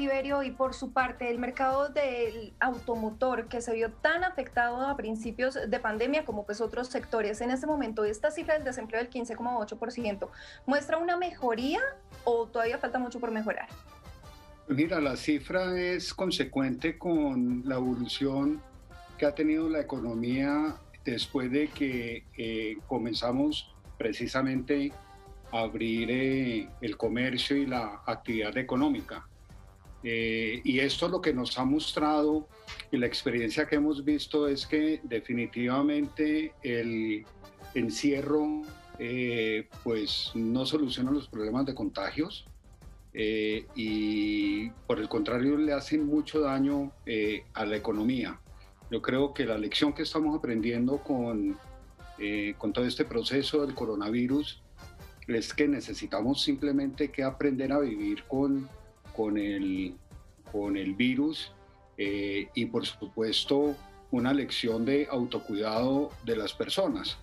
Y por su parte, el mercado del automotor que se vio tan afectado a principios de pandemia como pues otros sectores, en este momento esta cifra del desempleo del 15,8% muestra una mejoría o todavía falta mucho por mejorar. Mira, la cifra es consecuente con la evolución que ha tenido la economía después de que eh, comenzamos precisamente abrir eh, el comercio y la actividad económica. Eh, y esto lo que nos ha mostrado y la experiencia que hemos visto es que definitivamente el encierro pues no soluciona los problemas de contagios y por el contrario le hacen mucho daño a la economía. Yo creo que la lección que estamos aprendiendo con, eh, con todo este proceso del coronavirus es que necesitamos simplemente que aprender a vivir con, con, el, con el virus eh, y por supuesto una lección de autocuidado de las personas.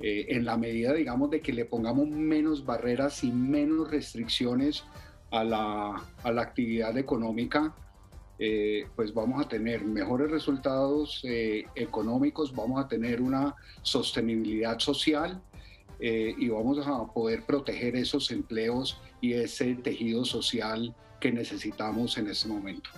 Eh, en la medida, digamos, de que le pongamos menos barreras y menos restricciones a la, a la actividad económica, eh, pues vamos a tener mejores resultados eh, económicos, vamos a tener una sostenibilidad social eh, y vamos a poder proteger esos empleos y ese tejido social que necesitamos en este momento.